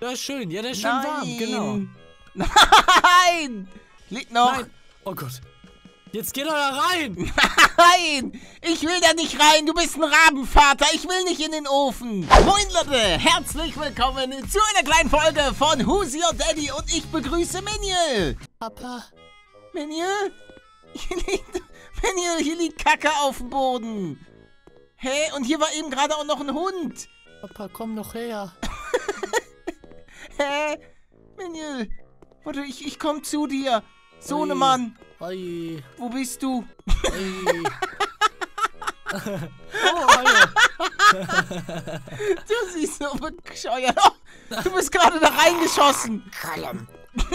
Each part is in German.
Das ist schön. Ja, der ist schön warm. Genau. Nein! Liegt noch. Nein. Oh Gott. Jetzt geh doch da rein. Nein! Ich will da nicht rein. Du bist ein Rabenvater. Ich will nicht in den Ofen. Moin Leute, herzlich willkommen zu einer kleinen Folge von Who's Your Daddy und ich begrüße Meniel. Papa. Meniel? Hier liegt, Meniel, hier liegt Kacke auf dem Boden. Hä? Und hier war eben gerade auch noch ein Hund. Papa, komm noch her. Hä? Meniel, warte, ich, ich komm zu dir. Sohnemann, Oi. wo bist du? Oi. oh, hallo. Du siehst so bescheuert aus. Du bist gerade da reingeschossen. Kalem.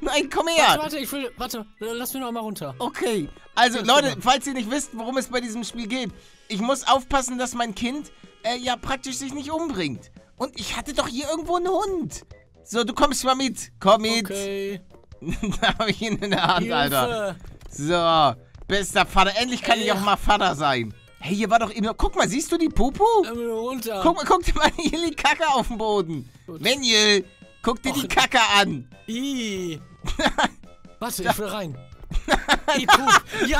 Nein, komm Warte, her. warte, ich will. Warte, lass mich noch mal runter. Okay, also Leute, falls ihr nicht wisst, worum es bei diesem Spiel geht, ich muss aufpassen, dass mein Kind äh, ja praktisch sich nicht umbringt. Und ich hatte doch hier irgendwo einen Hund. So, du kommst mal mit. Komm mit. Okay. da habe ich ihn in der Hand, Alter. Hilfe. So, bester Vater. Endlich kann ich Ey. auch mal Vater sein. Hey, hier war doch immer... Guck mal, siehst du die Pupu? Nur runter. Guck mal, guck dir mal, hier liegt Kacke auf dem Boden. Manuel, guck dir die Och. Kacke an. Ih. Warte, ich will rein. Ih, Pup. Ja.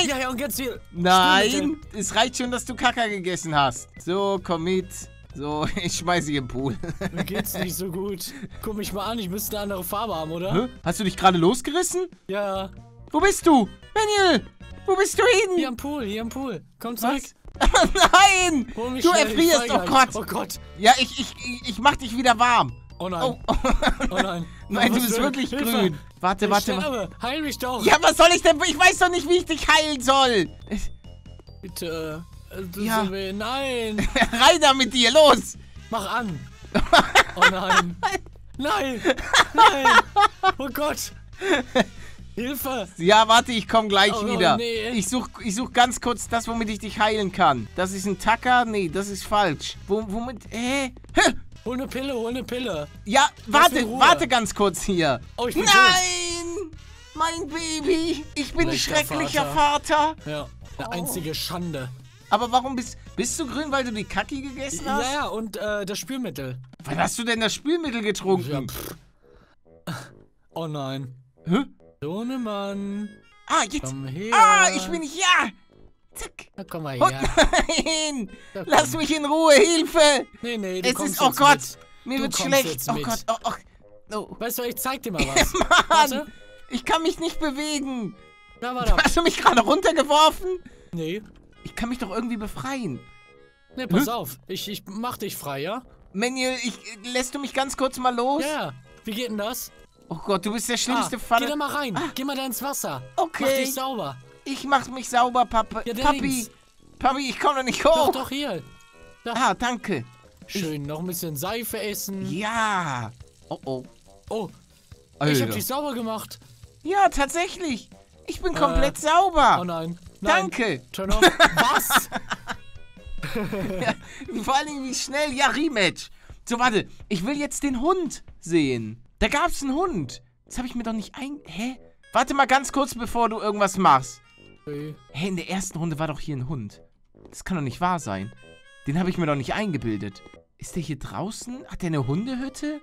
Nein. Ja, ja, und jetzt hier. Nein, es reicht schon, dass du Kacke gegessen hast. So, komm mit. So, ich schmeiß dich im Pool. Mir geht's nicht so gut. Guck mich mal an, ich müsste eine andere Farbe haben, oder? Hä? Hast du dich gerade losgerissen? Ja. Wo bist du? Manuel, wo bist du hin? Hier am Pool, hier am Pool. Komm zurück. Nein! Du erfrierst, oh. Gott. Oh Gott. Ja, ich, ich, ich, mach dich wieder warm. Oh nein. Oh, Oh, oh. nein. Nein, du bist wirklich Hilfe. grün. Warte, Ich warte, warte. sterbe. Heil mich doch. Ja, was soll ich denn? Ich weiß doch nicht, wie ich dich heilen soll. Bitte. äh, Du Ja. Nein. Rein da mit dir, los! Mach an. Oh nein. Nein. Nein. Oh Gott. Hilfe. Ja, warte, ich komm gleich Oh, wieder. nee. Ich such, ich such ganz kurz das, womit ich dich heilen kann. Das ist ein Tacker? Nee, das ist falsch. Wo, womit? Hä? Hä? Hol eine Pille, hol eine Pille. Ja, warte, warte ganz kurz hier. Oh, ich bin Nein! Mein Baby! Ich bin ein schrecklicher Vater. Ja. Eine Oh. einzige Schande. Aber warum bist, bist du grün, weil du die Kacki gegessen Ja, hast? ja, und äh, das Spülmittel. Wann hast du denn das Spülmittel Ja, getrunken? pff. Oh nein. Hä? Sohnemann. Ah, jetzt. Komm her. Ah, ich bin hier. Zack. Na, komm mal Und her. nein! Ja, komm. Lass mich in Ruhe, Hilfe! Nee, nee, du Es kommst ist, oh Gott, mit. mir Du wird schlecht. Oh mit. Gott, oh, oh. oh. Weißt du, ich zeig dir mal was. Mann, Warte. ich kann mich nicht bewegen. Na, warte. Hast du mich gerade runtergeworfen? Nee. Ich kann mich doch irgendwie befreien. Nee, pass Hä? auf. Ich, ich mach dich frei, ja? Manuel, ich, lässt du mich ganz kurz mal los? Ja. Wie geht denn das? Oh Gott, du bist der Ah, schlimmste geh Vater. da mal rein. Geh mal da ins Wasser. Okay. Mach dich sauber. Ich mach mich sauber, Papa. Ja, Papi. links. Papi, ich komme doch nicht Doch, hoch. doch, hier. Ah, danke. Schön, noch ein bisschen Seife essen. Ja. Oh, oh. Oh, ich Alter. hab dich sauber gemacht. Ja, tatsächlich. Ich bin komplett sauber. Oh nein. nein. Danke. Turn off. Was? Vor allen Dingen, wie schnell. Ja, Rematch. So, warte. Ich will jetzt den Hund sehen. Da gab's einen Hund. Das habe ich mir doch nicht ein... Hä? Warte mal ganz kurz, bevor du irgendwas machst. Hä, in der ersten Runde war doch hier ein Hund. Das kann doch nicht wahr sein. Den habe ich mir doch nicht eingebildet. Ist der hier draußen? Hat der eine Hundehütte?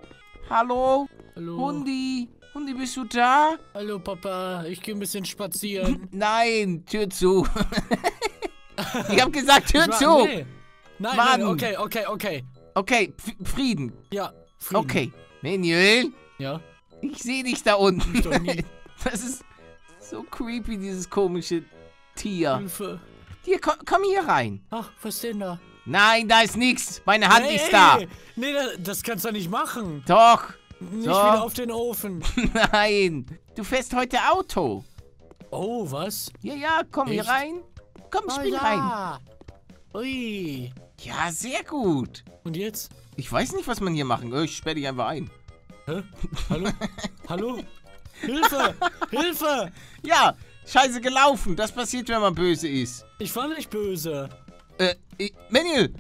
Hallo? Hallo. Hundi? Hundi, bist du da? Hallo, Papa. Ich gehe ein bisschen spazieren. Nein, Tür zu. ich habe gesagt, Tür war- zu. Nee. Nein, Mann. nein, okay, okay, okay. Okay, F Frieden. Ja, Frieden. Okay. Manuel, Ja, ich sehe dich da unten. Das ist so creepy, dieses komische Tier. Hilfe. Hier, komm, komm hier rein. Ach, was ist denn da? Nein, da ist nichts. Meine Hand Hey, ist da. Nee, das, kannst du nicht machen. Doch. Nicht So. wieder auf den Ofen. Nein. Du fährst heute Auto. Oh, was? Ja, ja, komm hier Echt? rein. Komm, spiel rein. ja. Ui. Ja, sehr gut. Und jetzt? Ich weiß nicht, was man hier machen. Oh, Ich sperre dich einfach ein. Hä? Hallo? Hallo? Hilfe! Hilfe! Ja, scheiße gelaufen. Das passiert, wenn man böse ist. Ich war nicht böse. Äh, ich, Manuel.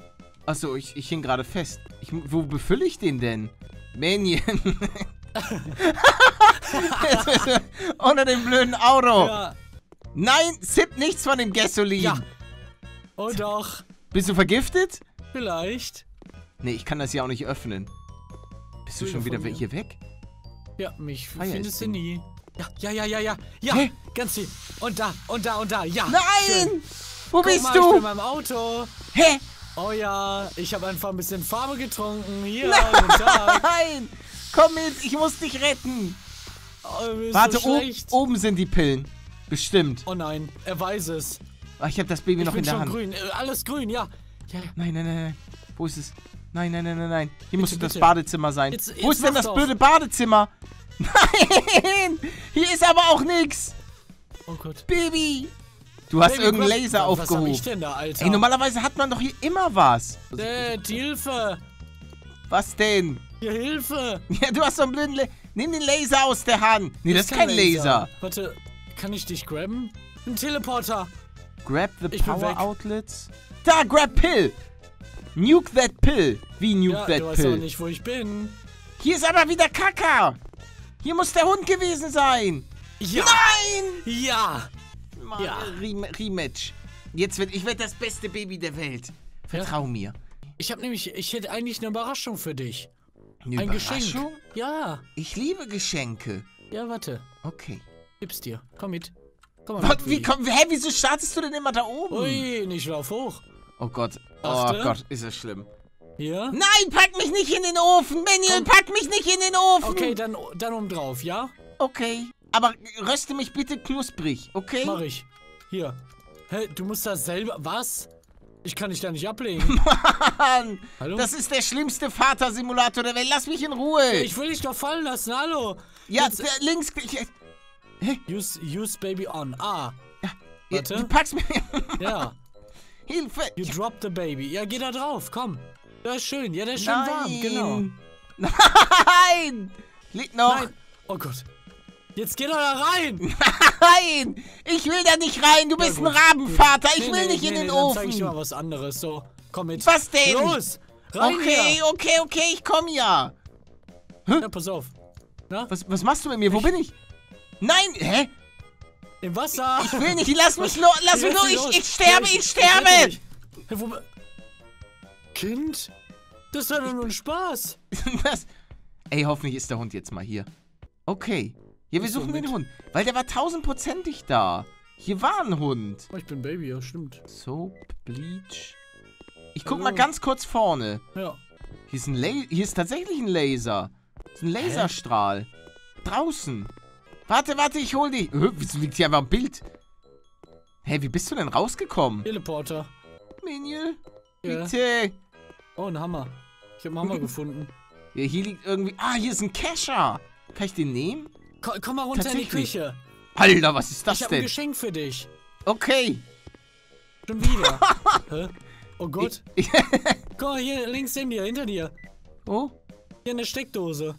Achso, ich, ich hing gerade fest. Ich, wo befülle ich den denn? Manuel. Unter dem blöden Auto. Ja. Nein, sipp nichts von dem Gasolin. Ja. Oh doch. Bist du vergiftet? Vielleicht. Nee, ich kann das ja auch nicht öffnen. Bist du schon wieder hier weg? Ja, mich Feier findest du nie. Ja, ja, ja, ja, ja. Ja, Hä? ganz viel. Und da, und da, und da. Ja. Nein! Schön. Wo Guck bist mal, Ich bin in du? meinem Auto. Hä? Oh ja, ich habe einfach ein bisschen Farbe getrunken. Hier. Nein! Komm mit, ich muss dich retten. Oh, Warte, so oben sind die Pillen. Bestimmt. Oh nein, er weiß es. Ah, ich habe das Baby Ich noch in der Hand. grün. Äh, Alles grün, ja. Ja. Nein, nein, nein, nein. Wo ist es? Nein, nein, nein, nein, nein. Hier muss das bitte. Badezimmer sein. Jetzt- Wo jetzt ist denn das doch. blöde Badezimmer? Nein! Hier ist aber auch nichts. Oh Gott. Baby! Du hast Baby, irgendeinen was- Laser Was hab aufgehoben. ich denn da, Alter? Ey, normalerweise hat man doch hier immer was. Dad, Hilfe! Was denn? Hier, Hilfe! Ja, du hast so einen blöden La Nimm den Laser aus der Hand. Nee, das ist kein Laser. Warte, kann ich dich grabben? Ein Teleporter! Grab the Ich power outlets. Da, grab pill. Nuke that pill. Wie nuke Ja, that du weißt pill? auch nicht, wo ich bin. Hier ist aber wieder Kaka. Hier muss der Hund gewesen sein. Ja! Nein! Ja! Mann, Ja. Rem Rematch. Jetzt wird ich werde das beste Baby der Welt. Vertrau mir. Ich habe nämlich, ich hätte eigentlich eine Überraschung für dich. Eine Ein Geschenk. Überraschung? Ja. Ich liebe Geschenke. Ja, warte. Okay. Gib's dir. Komm mit. Komm mal Was, mit. wie komm, hä, wieso startest du denn immer da oben? Ui, nicht lauf hoch. Oh Gott. Oh Achte. Gott, ist das schlimm. Hier? Nein, pack mich nicht in den Ofen, Benny, pack mich nicht in den Ofen. Okay, dann, dann oben drauf, ja? Okay. Aber röste mich bitte knusprig, okay? Mach ich. Hier. Hä, du musst das selber. Was? Ich kann dich da nicht ablegen. Mann, Hallo? das ist der schlimmste Vatersimulator der Welt. Lass mich in Ruhe. ich will dich doch fallen lassen, hallo. ja, Jetzt- links. Ich, Use, use baby on. Ah, ja, Warte. du packst mir. ja. Hilfe. You drop the baby. Ja, geh da drauf, komm. Der ist schön. Ja, der ist schön warm, genau. Nein. Liegt noch. Nein. Oh Gott. Jetzt geh doch da rein. Nein. Ich will da nicht rein. Du bist gut, ein Rabenvater. Ich Nee, will nee, nicht nee, in den Dann zeig ich dir mal Ofen. was anderes. So, komm mit. Was denn? Los. Rein Okay, hier. okay, okay. Ich komm ja. Ja, pass auf. Na, Was, was machst du mit mir? Wo bin ich? Nein. Hä? im Wasser. Ich will nicht. Lass mich nur. Lass mich mich Ich, los. ich sterbe. Ja, Ich sterbe. dich. Hä, kind? Das war doch nur ein Spaß. Was? Ey, hoffentlich ist der Hund jetzt mal hier. Okay. Ja, wir suchen den. Hund. Weil der war tausendprozentig da. Hier war ein Hund. Oh, ich bin Baby, ja, stimmt. Soap, Bleach. Ich guck Hallo. mal ganz kurz vorne. Ja. Hier ist, ein La hier ist tatsächlich ein Laser. Das ist ein Laserstrahl. Draußen. Warte, warte, ich hol dich. Hä, Wieso liegt hier einfach ein Bild? Hä, wie bist du denn rausgekommen? Teleporter. Miniel, Ja. bitte. Oh, ein Hammer. Ich hab einen Hammer gefunden. Ja, hier liegt irgendwie... Ah, hier ist ein Kescher. Kann ich den nehmen? Komm, komm mal runter in die. Küche. Alter, was ist das Ich hab ein denn? Geschenk für dich. Okay. Schon wieder. Hä? Oh Gott. Ich, mal, hier links neben dir, hinter dir. oh, Hier eine Steckdose.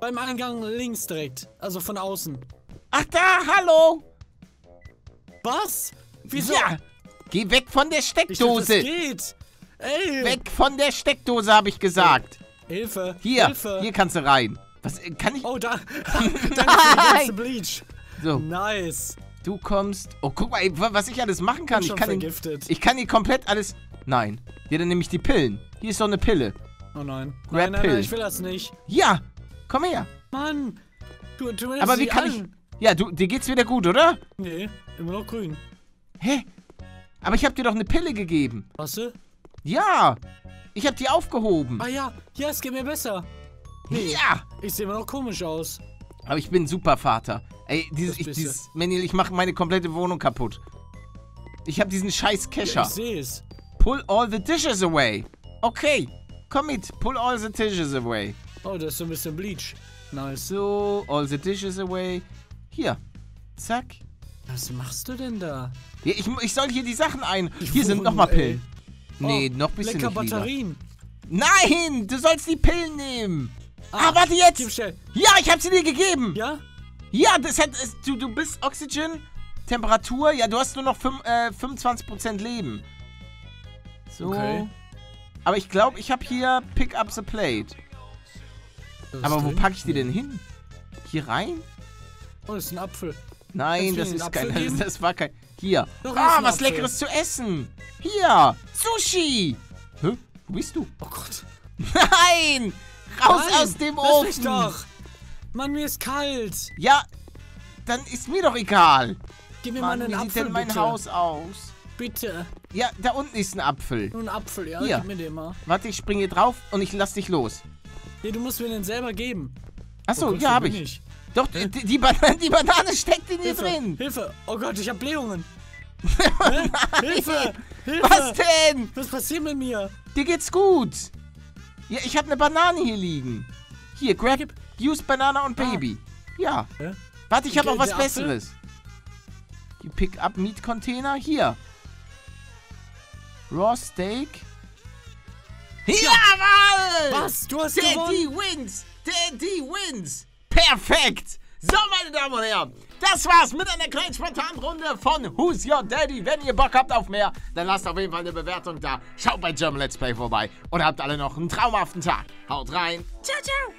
Beim Eingang links direkt. Also von außen. ach da, hallo. Was? Wieso? Ja, geh weg von der Ich dachte, das Steckdose. geht. Ey. Weg von der Steckdose, habe ich gesagt. Hilfe. Hier, Hilfe. hier kannst du rein. Was, äh, kann ich... Oh, da. Danke Bleach. So, Nice. du kommst... Oh, guck mal, ey, was ich alles machen kann. Ich kann, ihn, vergiftet. ich kann ihn komplett alles... Nein. Ja, dann nehme ich die Pillen. Hier ist doch eine Pille. oh nein. Grab Nein, nein, Pill. nein, ich will das nicht. Ja, komm her. Mann. Du, du Aber wie kann an. ich... Ja, du, dir geht's wieder gut, oder? Nee, immer noch grün. Hä? Aber ich habe dir doch eine Pille gegeben. Was? Ja, ich habe die aufgehoben. Ah ja, ja, es geht mir besser. Nee. Ja, Ich sehe immer noch komisch aus. aber ich bin super Vater. Ey, dieses, ich, dieses, Manuel, ich mache meine komplette Wohnung kaputt. Ich habe diesen scheiß Kescher. Ich sehe es. Pull all the dishes away. Okay, komm mit. Pull all the dishes away. Oh, das ist so ein bisschen Bleach. Nice. So, all the dishes away. Hier. Zack. Was machst du denn da? Ja, ich, ich soll hier die Sachen ein. Hier sind Wohnung, nochmal ey. Nee, oh, noch ein bisschen Lecker nicht lila. Batterien. Nein, du sollst die Pillen nehmen. Ah, Ah, warte jetzt. Ja, ich habe sie dir gegeben. Ja? Ja, das hat, du, du bist Oxygen, Temperatur, ja, du hast nur noch fünf, äh, 25% Leben. So. Okay. Aber ich glaube, ich habe hier Pick up the plate. Aber wo packe ich die denn hin? Hier rein? Oh, das ist ein Apfel. Nein, das ist kein, das, das war kein. Hier. Ah, ein was. Leckeres zu essen. Hier. Sushi. Hä? Wo bist du? Oh Gott. Nein! Raus Nein, aus dem lass mich Ofen! doch. Mann, mir ist kalt. Ja, dann ist mir doch egal. Gib mir Mann, mal einen wie Apfel, sieht denn mein bitte. Haus aus? Bitte. Ja, da unten ist ein Apfel. Nur einen Apfel, ja? Hier. Gib mir den mal. Warte, ich springe drauf und ich lass dich los. Nee, du musst mir den selber geben. Achso, Oh Gott, ja, hab bin ich. Doch, die, die, Banane, die Banane steckt in dir drin. Hilfe. Oh Gott, ich hab Blähungen. Hä? Hilfe. Hilfe. Was denn? Was passiert mit mir? Dir geht's gut. Ja, ich habe eine Banane hier liegen. Hier, grab, Gib. use Banana und Ah. Baby. Ja. Hä? Warte, ich habe Und auch was Apfel? Besseres. You pick up Meat Container. Hier. Raw Steak. Jawohl! Was? Du hast Daddy gewonnen? wins! Daddy wins! Perfekt! So, meine Damen und Herren, das war's mit einer kleinen spontanen Runde von Who's Your Daddy. Wenn ihr Bock habt auf mehr, dann lasst auf jeden Fall eine Bewertung da. Schaut bei German Let's Play vorbei und habt alle noch einen traumhaften Tag. Haut rein. Ciao, ciao!